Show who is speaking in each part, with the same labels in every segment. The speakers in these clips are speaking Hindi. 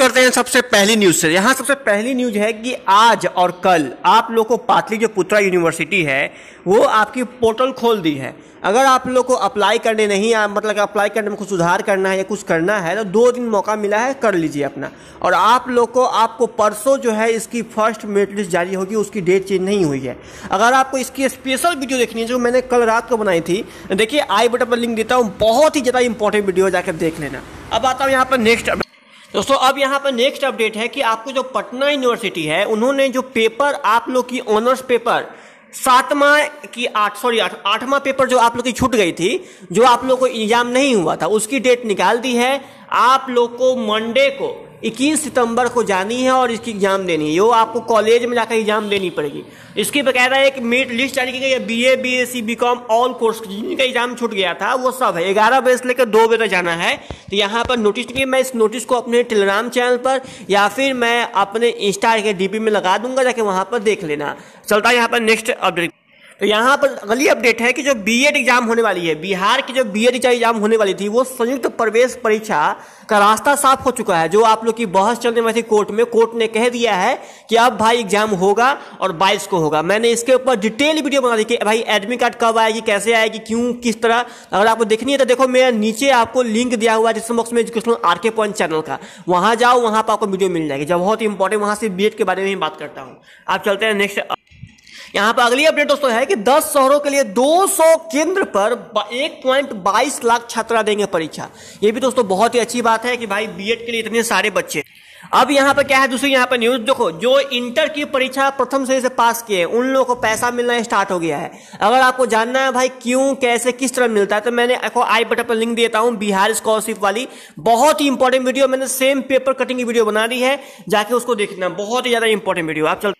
Speaker 1: करते हैं सबसे पहली न्यूज़ से। यहाँ सबसे पहली न्यूज़ है कि आज और कल आप लोग को पाटली जो पुत्रा यूनिवर्सिटी है वो आपकी पोर्टल खोल दी है। अगर आप लोग को अप्लाई करने नहीं आ, मतलब अप्लाई करने में कुछ सुधार करना है या कुछ करना है तो दो दिन मौका मिला है कर लीजिए अपना। और आप लोग को आपको परसों जो है इसकी फ़र्स्ट मेरिट लिस्ट जारी होगी उसकी डेट चेंज नहीं हुई है। अगर आपको इसकी स्पेशल वीडियो देखनी है जो मैंने कल रात को बनाई थी देखिए आई बटन पर लिंक देता हूँ बहुत ही ज़्यादा इंपॉर्टेंट वीडियो जाकर देख लेना। अब आता हूँ यहाँ पर नेक्स्ट दोस्तों, अब यहाँ पर नेक्स्ट अपडेट है कि आपको जो पटना यूनिवर्सिटी है, उन्होंने जो पेपर आप लोग की ऑनर्स पेपर सातवा की आठ सॉरी आठ, आठवां पेपर जो आप लोग की छूट गई थी, जो आप लोग को एग्ज़ाम नहीं हुआ था, उसकी डेट निकाल दी है। आप लोग को मंडे को 21 सितंबर को जानी है और इसकी एग्ज़ाम देनी है। वो आपको कॉलेज में जाकर एग्ज़ाम देनी पड़ेगी। इसकी बकायदा एक मेट लिस्ट जारी की गई है। B A B S C B com all course जिनका एग्ज़ाम छूट गया था, वो सब है। ग्यारह बजे से लेकर दो बजे तक जाना है। तो यहाँ पर नोटिस की मैं इस नोटिस को अपने टेलीग्राम चैनल पर या फिर मैं अपने इंस्टा के डीपी में लगा दूँगा, जाके वहाँ पर देख लेना। चलता है यहाँ पर नेक्स्ट अपडेट यहाँ पर अगली अपडेट है कि जो बीएड एग्ज़ाम होने वाली है, बिहार की जो बीएड एग्ज़ाम होने वाली थी, वो संयुक्त प्रवेश परीक्षा का रास्ता साफ़ हो चुका है, जो आप लोग की बहस चलने वाली थी कोर्ट में। कोर्ट ने कह दिया है कि अब भाई एग्ज़ाम होगा और बाईस को होगा। मैंने इसके ऊपर डिटेल वीडियो बना दी कि भाई एडमिट कार्ड कब आएगी, कैसे आएगी, क्यों, किस तरह। अगर आपको देखनी है तो देखो, मेरा नीचे आपको लिंक दिया हुआ है बॉक्स में educational R K point channel का। वहाँ जाओ, वहाँ पर आपको वीडियो मिल जाएगी। जब बहुत इंपॉर्टेंट वहाँ से बी के बारे में ही बात करता हूँ। आप चलते हैं नेक्स्ट यहाँ पर अगली अपडेट दोस्तों है कि 10 शहरों के लिए 200 केंद्र पर 1.22 लाख छात्रा देंगे परीक्षा। ये भी दोस्तों बहुत ही अच्छी बात है कि भाई बीएड के लिए इतने सारे बच्चे। अब यहाँ पर क्या है दूसरी, यहाँ पर न्यूज़ देखो, जो इंटर की परीक्षा प्रथम श्रेणी से पास किए, उन लोगों को पैसा मिलना स्टार्ट हो गया है। अगर आपको जानना है भाई क्यों, कैसे, किस तरह मिलता है तो मैंने आपको आई बटन पर लिंक देता हूँ, बिहार स्कॉलरशिप वाली। बहुत ही इंपॉर्टेंट वीडियो मैंने सेम पेपर कटिंग की वीडियो बना दी है, जाके उसको देखना। बहुत ही ज़्यादा इंपॉर्टेंट वीडियो आप चल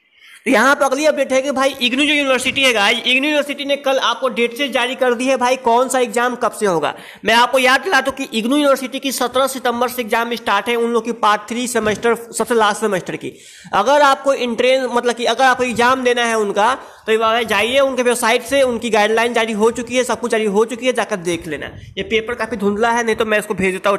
Speaker 1: तो यहाँ पर अगली अपडेट है कि भाई इग्नू जो यूनिवर्सिटी है गाइस इग्नू यूनिवर्सिटी ने कल आपको डेट से जारी कर दी है, भाई कौन सा एग्ज़ाम कब से होगा? मैं आपको याद दिला दूँ कि इग्नू यूनिवर्सिटी की 17 सितंबर से एग्ज़ाम स्टार्ट है उन लोग की पार्ट थ्री सेमेस्टर सबसे लास्ट सेमेस्टर की। अगर आपको इंट्रेंस मतलब कि अगर आपको एग्ज़ाम देना है उनका तो जाइए उनके वेबसाइट से, उनकी गाइडलाइन जारी हो चुकी है, सब कुछ जारी हो चुकी है, जाकर देख लेना। ये पेपर काफ़ी धुंधला है, नहीं तो मैं इसको भेज देता हूँ।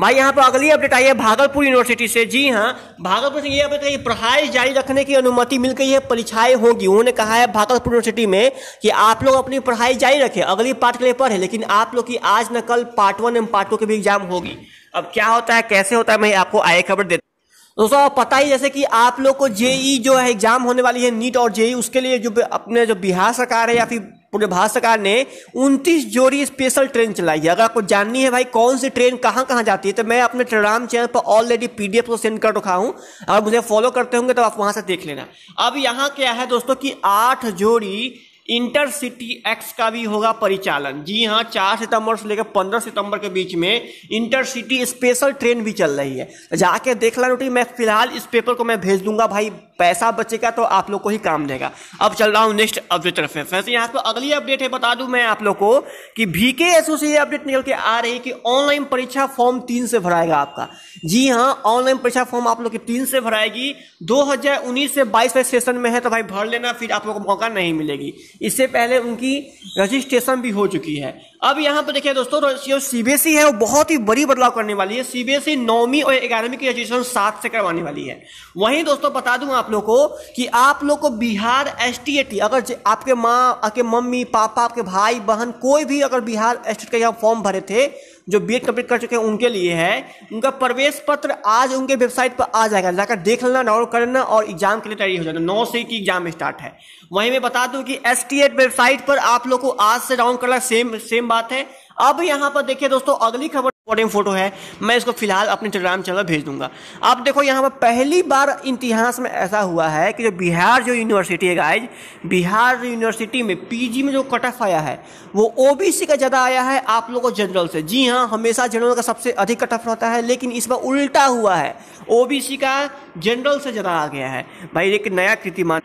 Speaker 1: भाई, यहाँ पर अगली अपडेट आई है भागलपुर यूनिवर्सिटी से। जी हाँ भागलपुर से ये अपडेट है, पढ़ाई जारी रखने की अनुमति मिल गई है, परीक्षाएँ होंगी। उन्होंने कहा है भागलपुर यूनिवर्सिटी में कि आप लोग अपनी पढ़ाई जारी रखें, अगली पार्ट के लिए पढ़े, लेकिन आप लोग की आज न कल पार्ट वन एवं पार्ट टू के भी एग्ज़ाम होगी। अब क्या होता है, कैसे होता है, मैं आपको आए खबर देता दोस्तों, आप पता ही जैसे कि आप लोग को जेई जो है एग्ज़ाम होने वाली है, नीट और जेई, उसके लिए जो अपने जो बिहार सरकार है या फिर सरकार ने 29 जोड़ी स्पेशल ट्रेन चलाई है। अगर आपको जाननी है भाई कौन सी ट्रेन कहाँ कहाँ जाती है तो मैं अपने टेलीग्राम चैनल पर ऑलरेडी पीडीएफ को सेंड कर रखा हूँ। अगर मुझे फॉलो करते होंगे तो आप वहाँ से देख लेना। अब यहाँ क्या है दोस्तों की आठ जोड़ी इंटरसिटी एक्स का भी होगा परिचालन। जी हाँ चार सितंबर से लेकर पंद्रह सितंबर के बीच में इंटरसिटी स्पेशल ट्रेन भी चल रही है। जाके देख ला रोटी, मैं फ़िलहाल इस पेपर को मैं भेज दूँगा। भाई, पैसा बचेगा तो आप लोग को ही काम देगा। अब चल रहा हूँ नेक्स्ट अपडेट तरफ़ वैसे यहाँ पर अगली अपडेट है, बता दूँ मैं आप लोग को कि एसओ से ये अपडेट निकल के आ रही है कि ऑनलाइन परीक्षा फॉर्म तीन से भराएगा आपका। जी हाँ ऑनलाइन परीक्षा फॉर्म आप लोग की तीन से भराएगी। 2019 से 22 सेशन में है तो भाई भर लेना, फिर आप लोग को मौका नहीं मिलेगी। इससे पहले उनकी रजिस्ट्रेशन भी हो चुकी है। अब यहाँ पर देखिए दोस्तों जो सीबीएसई है, वो बहुत ही बड़ी बदलाव करने वाली है। सीबीएसई नौवीं और ग्यारहवीं की रजिस्ट्रेशन सात से करवाने वाली है। वहीं दोस्तों बता दूँ आप लोग को कि आप लोग को बिहार एस अगर आपके माँ, आपके मम्मी, पापा, आपके भाई, बहन कोई भी अगर बिहार एस टी का फॉर्म भरे थे जो बी कंप्लीट कर चुके हैं, उनके लिए है। उनका प्रवेश पत्र आज उनके वेबसाइट पर आ जाएगा। जाकर देख लेना डाउनलोड कर लेना और एग्ज़ाम के लिए तैयारी हो जाएगा। नौ से की एग्ज़ाम स्टार्ट है। वहीं मैं बता दूँ कि एस वेबसाइट पर आप लोग को आज से डाउनलोड करना सेम सेम बात है। अब यहाँ पर देखिए दोस्तों, अगली खबर इंपॉर्टेंट फ़ोटो है, मैं इसको फ़िलहाल अपने टेलीग्राम चैनल भेज दूँगा। अब देखो, यहाँ पर पहली बार इतिहास में ऐसा हुआ है कि जो बिहार जो यूनिवर्सिटी है गाइज़ बिहार यूनिवर्सिटी में पीजी में जो कट ऑफ़ आया है, वो ओबीसी का ज़्यादा आया है, आप लोगों को जनरल से। जी हाँ हमेशा जनरल का सबसे अधिक कट ऑफ़ रहता है, लेकिन इस बार उल्टा हुआ है। ओबीसी का जनरल से ज़्यादा आ गया है। भाई, एक नया कीर्तिमान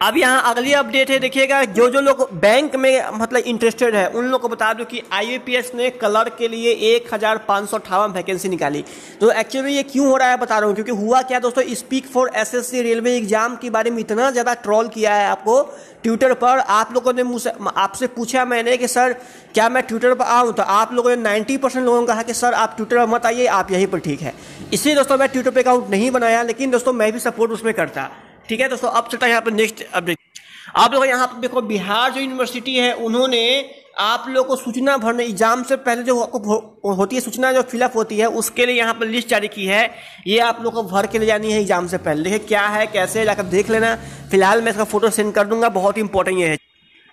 Speaker 1: अब यहाँ अगली अपडेट है, देखिएगा जो जो लोग बैंक में मतलब इंटरेस्टेड है, उन लोग को बता दो कि आईएपीएस ने कलर के लिए एक हज़ार पाँच सौ अठावन वैकेंसी निकाली। तो एक्चुअली ये क्यों हो रहा है बता रहा हूँ, क्योंकि हुआ क्या दोस्तों speak for SSC railway exam के बारे में इतना ज़्यादा ट्रॉल किया है आपको ट्विटर पर। आप लोगों ने मुझसे, आपसे पूछा मैंने कि, सर, क्या मैं ट्विटर पर आऊँ? तो आप लोगों ने नाइन्टी परसेंट लोगों ने कहा कि, सर, आप ट्विटर पर मत आइए, आप यहीं पर ठीक है। इसलिए दोस्तों, मैं ट्विटर पर अकाउंट नहीं बनाया, लेकिन दोस्तों, मैं भी सपोर्ट उसमें करता। ठीक है दोस्तों, अब चलता है यहाँ पर नेक्स्ट अपडेट आप लोग यहाँ पर देखो, बिहार जो यूनिवर्सिटी है, उन्होंने आप लोग को सूचना भरने एग्ज़ाम से पहले जो आपको होती है, सूचना जो फिलअप होती है, उसके लिए यहाँ पर लिस्ट जारी की है। ये आप लोगों को भर के ले जानी है एग्ज़ाम से पहले। देखिए क्या है, कैसे जाकर देख लेना। फ़िलहाल मैं इसका फ़ोटो सेंड कर दूँगा, बहुत ही इंपॉर्टेंट ये है।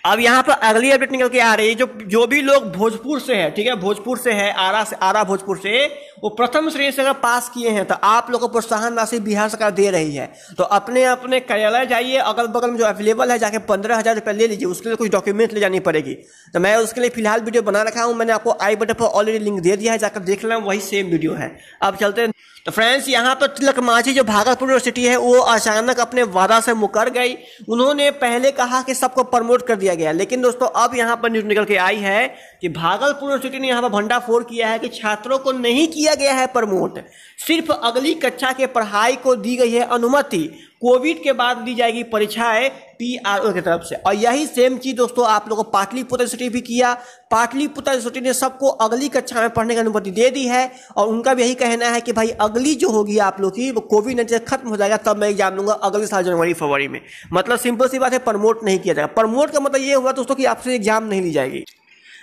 Speaker 1: अब यहाँ पर अगली अपडेट निकल के आ रही है, जो जो भी लोग भोजपुर से है, ठीक है? भोजपुर से है, आरा से, आरा भोजपुर से, वो प्रथम श्रेणी से अगर पास किए हैं तो आप लोगों को प्रोत्साहन राशि बिहार सरकार दे रही है। तो अपने अपने कार्यालय जाइए अगल बगल में जो अवेलेबल है, जाके पंद्रह हज़ार रुपये ले लीजिए, उसके लिए कुछ डॉक्यूमेंट ले जानी पड़ेगी। तो मैं उसके लिए फ़िलहाल वीडियो बना रखा हूँ, मैंने आपको आई बटन पर ऑलरेडी लिंक दे दिया है, जाकर देख लेना, वही सेम वीडियो है। अब चलते हैं। तो फ्रेंड्स यहाँ पर तिलक माझी, जो भागलपुर यूनिवर्सिटी है, वो अचानक अपने वादा से मुकर गई। उन्होंने पहले कहा कि सबको प्रमोट कर दिया गया। लेकिन दोस्तों अब यहाँ पर न्यूज़ निकल के आई है कि भागलपुर यूनिवर्सिटी ने यहाँ पर भंडाफोड़ किया है कि छात्रों को नहीं किया गया है प्रमोट। सिर्फ़ अगली कक्षा के पढ़ाई को दी गई है अनुमति। कोविड के बाद दी जाएगी परीक्षाएँ पी आर ओ की तरफ़ से। और यही सेम चीज़ दोस्तों आप लोगों को पाटलिपुत्र यूनिवर्सिटी भी किया। पाटलिपुत्र यूनिवर्सिटी ने सबको अगली कक्षा में पढ़ने की अनुमति दे दी है। और उनका भी यही कहना है कि भाई अगली जो होगी आप लोग की, वो कोविड नाइन्टीन खत्म हो जाएगा, तब मैं एग्ज़ाम लूँगा अगले साल जनवरी, फरवरी में। मतलब सिंपल सी बात है, प्रमोट नहीं किया जाएगा। प्रमोट का मतलब ये हुआ दोस्तों कि आपसे एग्ज़ाम नहीं ली जाएगी।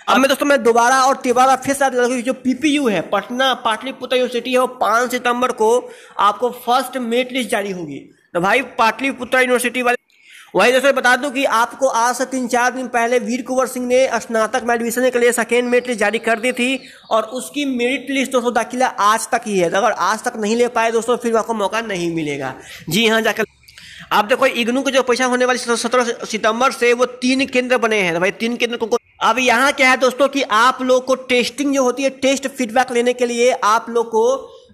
Speaker 1: अब मैं दोस्तों, मैं दोबारा और तिबारा फिर से जो पीपीयू है, पटना, पाटलिपुत्र यूनिवर्सिटी है, वो पाँच सितंबर को आपको फ़र्स्ट मेट लिस्ट जारी होगी। तो भाई, पाटलिपुत्र यूनिवर्सिटी वाले वही दोस्तों बता दूँ कि आपको आज से तीन चार दिन पहले वीर कुंवर सिंह ने स्नातक में एडमिशन के लिए सेकेंड मेरिट लिस्ट जारी कर दी थी और उसकी मेरिट लिस्ट दोस्तों, दाखिला आज तक ही है। अगर आज तक नहीं ले पाए दोस्तों, फिर आपको मौका नहीं मिलेगा। जी हाँ जाकर आप देखो, इग्नू के जो पैसा होने वाली सत्रह सितंबर से वो तीन केंद्र बने हैं। तो भाई, तीन केंद्र को अब यहाँ क्या है दोस्तों कि आप लोग को टेस्टिंग जो होती है, टेस्ट फीडबैक लेने के लिए आप लोग को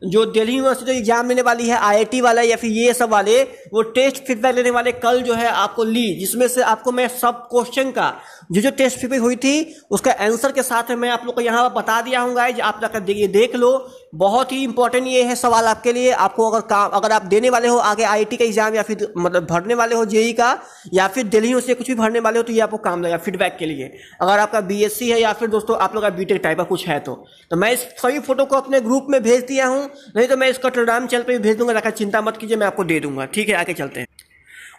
Speaker 1: जो दिल्ली यूनिवर्सिटी जो एग्ज़ाम लेने वाली है आईआईटी वाला या फिर ये सब वाले, वो टेस्ट फीडबैक लेने वाले कल जो है आपको ली, जिसमें से आपको मैं सब क्वेश्चन का, जो जो टेस्ट फीडबैक हुई थी, उसका आंसर के साथ मैं आप लोग को यहाँ बता दिया हूँ गाइज़ आप जाकर देख लो बहुत ही इंपॉर्टेंट ये है सवाल आपके लिए। आपको अगर काम अगर आप देने वाले हो आगे आई का एग्ज़ाम या फिर मतलब भरने वाले हो जेई का या फिर दिल्ली से कुछ भी भरने वाले हो तो ये आपको काम लगेगा फीडबैक के लिए। अगर आपका बीएससी है या फिर दोस्तों आप लोग का बीटेक टाइप का कुछ है तो, तो मैं इस सभी फ़ोटो को अपने ग्रुप में भेज दिया हूँ। नहीं तो मैं इसका टेलीग्राम चैनल पर भी भेज दूँगा चिंता मत कीजिए मैं आपको दे दूँगा। ठीक है आगे चलते हैं।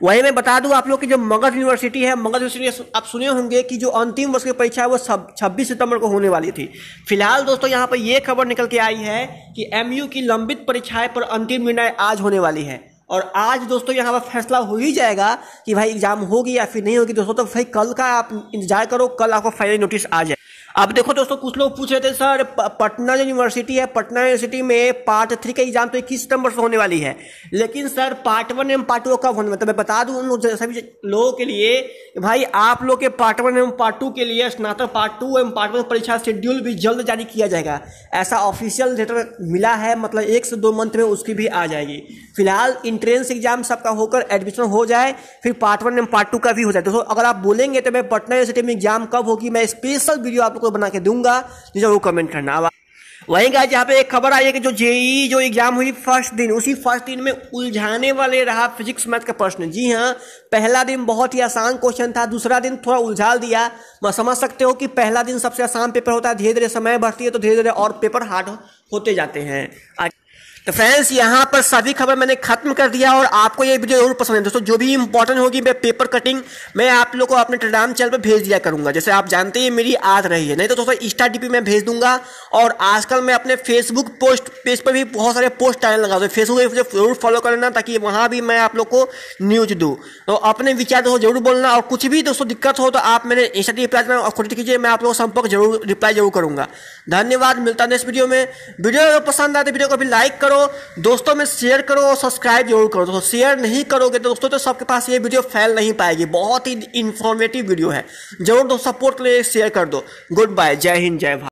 Speaker 1: वही मैं बता दूँ, आप लोग की जो मगध यूनिवर्सिटी है, मगध यूनिवर्सिटी आप सुने होंगे कि जो अंतिम वर्ष की परीक्षा है, वो सब छब्बीस सितंबर को होने वाली थी। फ़िलहाल दोस्तों, यहाँ पर ये खबर निकल के आई है कि एमयू की लंबित परीक्षाएँ पर अंतिम निर्णय आज होने वाली है। और आज दोस्तों, यहाँ पर फैसला हो ही जाएगा कि भाई एग्ज़ाम होगी या फिर नहीं होगी। दोस्तों तो भाई कल का आप इंतज़ार करो, कल आपको फाइनल नोटिस आ जाए अब देखो दोस्तों, कुछ लोग पूछ रहे थे, सर पटना जो यूनिवर्सिटी है, पटना यूनिवर्सिटी में पार्ट थ्री का एग्ज़ाम तो इक्कीस सितंबर से होने वाली है। लेकिन सर, पार्ट वन एवं पार्ट टू कब होने वाला तो मैं बता दूँ उन सभी लोगों के लिए, भाई, आप लोग के पार्ट वन एवं पार्ट टू के लिए स्नातक पार्ट टू एवं पार्ट वन परीक्षा शेड्यूल भी जल्द जारी किया जाएगा। ऐसा ऑफिशियल लेटर मिला है मतलब एक से दो मंथ में उसकी भी आ जाएगी। फ़िलहाल इंट्रेंस एग्ज़ाम सबका होकर एडमिशन हो जाए, फिर पार्ट वन एवं पार्ट टू का भी हो जाए। दोस्तों, अगर आप बोलेंगे तो मैं पटना यूनिवर्सिटी में एग्ज़ाम कब होगी? मैं स्पेशल वीडियो आप लोग को बना के दूँगा। जो वो कमेंट करना। वहीं का जहाँ पे एक खबर आई है कि जो जेई जो एग्ज़ाम हुई फ़र्स्ट दिन, उसी फ़र्स्ट दिन में उलझाने वाले रहा फिजिक्स मैथ का प्रश्न। जी हाँ पहला दिन बहुत ही आसान क्वेश्चन था, दूसरा दिन थोड़ा उलझाल दिया। मैं समझ सकते हो कि पहला दिन सबसे आसान पेपर होता है धीरे धीरे समय बढ़ती है तो धीरे धीरे और पेपर हार्ड होते जाते हैं। तो फ्रेंड्स यहाँ पर सभी खबर मैंने खत्म कर दिया और आपको ये वीडियो ज़रूर पसंद है। दोस्तों, जो भी इंपॉर्टेंट होगी, मैं पेपर कटिंग मैं आप लोग को अपने टेलीग्राम चैनल पर भेज दिया करूँगा। जैसे आप जानते हैं, मेरी आज रही है। नहीं तो दोस्तों इंस्टा डीपी मैं भेज दूँगा और आजकल मैं अपने फेसबुक पोस्ट पेज पर भी बहुत सारे पोस्ट आने लगा तो फेसबुक ज़रूर फॉलो कर लेना ताकि वहाँ भी मैं आप लोग को न्यूज़ दूँ। तो अपने विचार दोस्तों, ज़रूर बोलना और कुछ भी दोस्तों दिक्कत हो तो आप मेरे इंस्टा डी रिप्लाई और खुद कीजिए, मैं आप लोग संपर्क ज़रूर रिप्लाई ज़रूर करूँगा। धन्यवाद, मिलता है नेक्स्ट वीडियो में। वीडियो पसंद आए तो वीडियो को भी लाइक करो दोस्तों में शेयर करो और सब्सक्राइब ज़रूर करो। दोस्तों शेयर नहीं करोगे तो दोस्तों तो सबके पास ये वीडियो फैल नहीं पाएगी। बहुत ही इन्फॉर्मेटिव वीडियो है। ज़रूर दोस्तों सपोर्ट के लिए शेयर कर दो। गुड बाय जय हिंद, जय भारत।